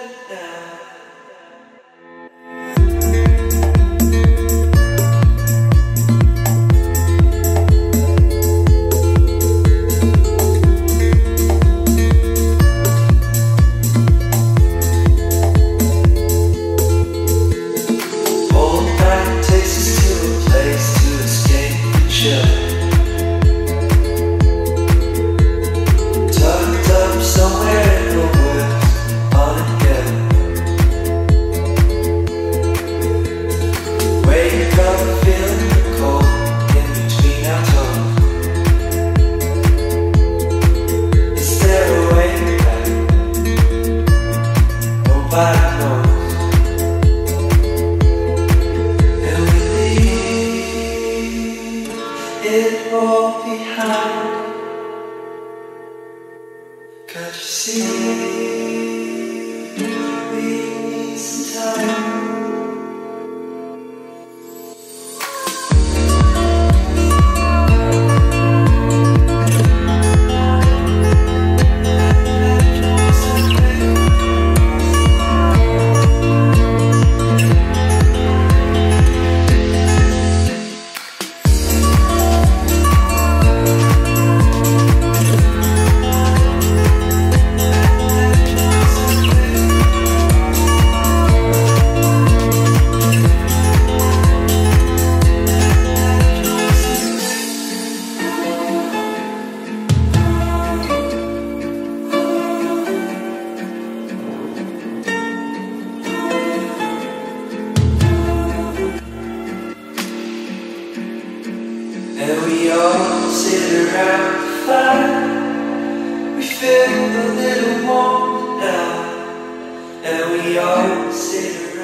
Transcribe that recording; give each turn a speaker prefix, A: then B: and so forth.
A: it behind. Can't you see? We all sit around the fire. We feel a little warm now. And we all sit around.